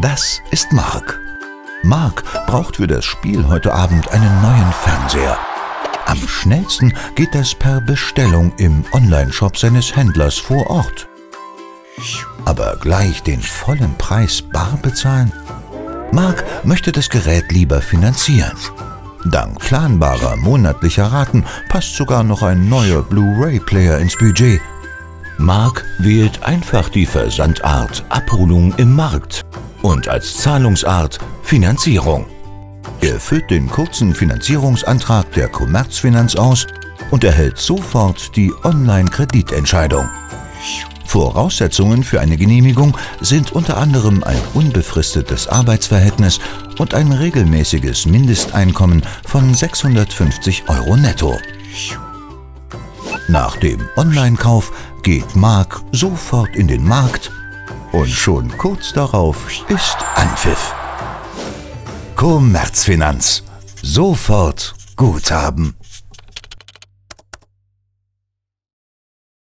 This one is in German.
Das ist Mark. Mark braucht für das Spiel heute Abend einen neuen Fernseher. Am schnellsten geht das per Bestellung im Onlineshop seines Händlers vor Ort. Aber gleich den vollen Preis bar bezahlen? Mark möchte das Gerät lieber finanzieren. Dank planbarer monatlicher Raten passt sogar noch ein neuer Blu-ray-Player ins Budget. Mark wählt einfach die Versandart Abholung im Markt und als Zahlungsart Finanzierung. Er füllt den kurzen Finanzierungsantrag der Commerzfinanz aus und erhält sofort die Online-Kreditentscheidung. Voraussetzungen für eine Genehmigung sind unter anderem ein unbefristetes Arbeitsverhältnis und ein regelmäßiges Mindesteinkommen von 650 Euro netto. Nach dem Online-Kauf geht Mark sofort in den Markt und schon kurz darauf ist Anpfiff. Commerzfinanz. Sofort Guthaben.